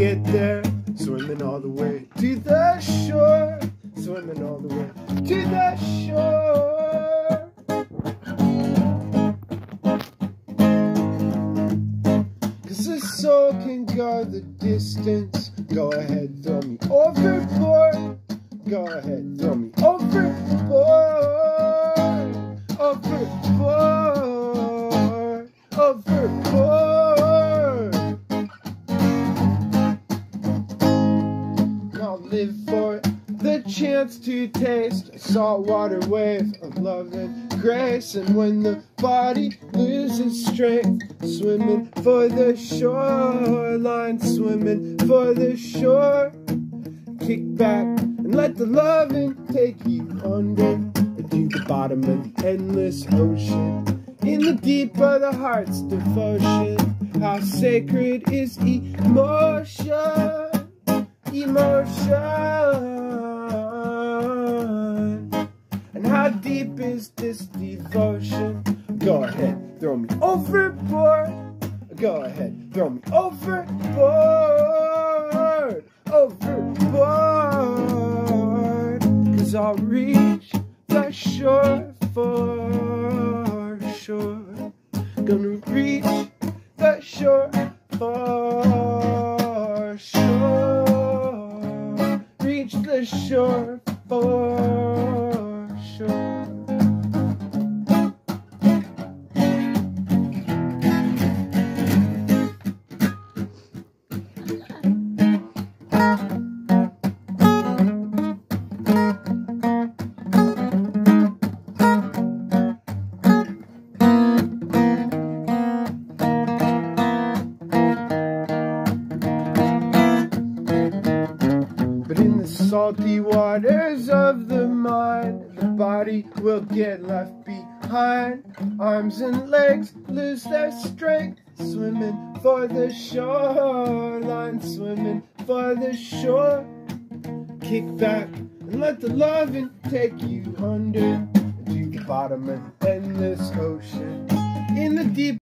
get there. Swimming all the way to the shore. Swimming all the way to the shore. Cause the soul can go the distance. Go ahead. Mm-hmm. chance to taste a saltwater wave of love and grace. And when the body loses strength, swimming for the shoreline, swimming for the shore. Kick back and let the loving take you under to the bottom of the endless ocean. In the deep of the heart's devotion, how sacred is emotion, emotion. Deep is this devotion? Go ahead, throw me overboard. Go ahead, throw me overboard, overboard. Cause I'll reach the shore for sure. Gonna reach the shore for sure. Reach the shore for salty waters of the mind, the body will get left behind. Arms and legs lose their strength, swimming for the shoreline, swimming for the shore. Kick back and let the loving take you under to the bottom of endless ocean. In the deep